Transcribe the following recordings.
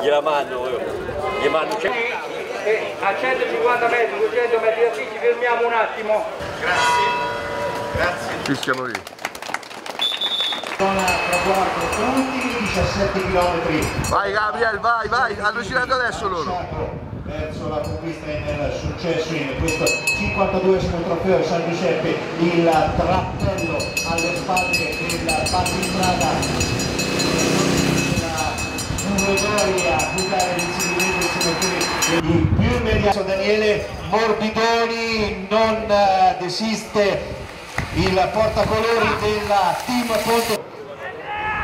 gliela mando, io. gli mando E a 150 metri, 200 metri da qui ci fermiamo un attimo. Grazie. Grazie. Fischiano lì. Zona traguardo pronti, 17 km. Vai Gabriel, vai, vai, hanno girato adesso loro. Verso la conquista e nel successo in questo 52 trofeo di San Giuseppe, il trappello alle spalle del battistrada Più immediato Daniele Morbidoni non eh, desiste il portacolori della team Ponto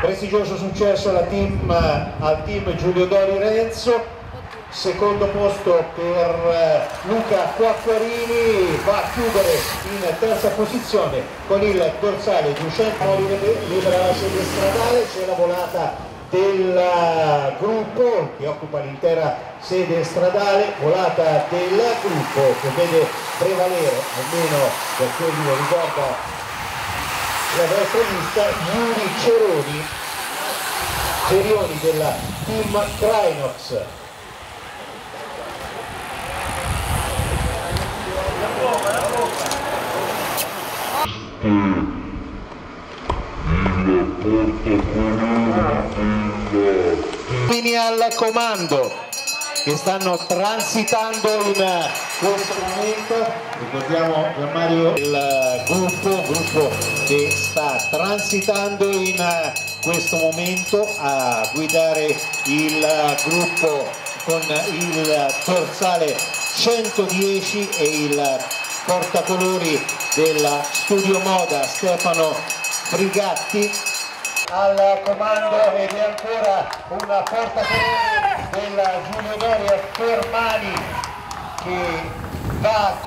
prestigioso successo alla team, al team Giulio Dori Renzo. Secondo posto per eh, Luca Quacquarini. Va a chiudere in terza posizione con il dorsale 200 libera la sede stradale c'è la volata del gruppo che occupa l'intera sede stradale volata del gruppo che vede prevalere almeno per quello che riguarda la destra vista Yuri Ceroni. Cerioni della team Crynox Quindi al comando che stanno transitando in questo momento, ricordiamo Gianmario il gruppo, gruppo che sta transitando in questo momento a guidare il gruppo con il dorsale 110 e il portacolori della Studio Moda Stefano Frigatti al comando ed è ancora una portacolori della Giulio Doria Fermani che va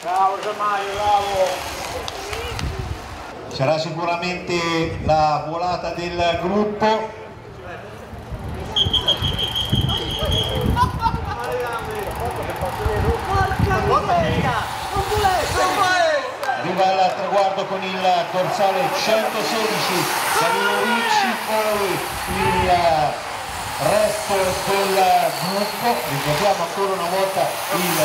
Bravo Gianmario, bravo. sarà sicuramente la volata del gruppo traguardo con il dorsale 116 Danilo Ricci poi il resto del gruppo. Ricordiamo ancora una volta il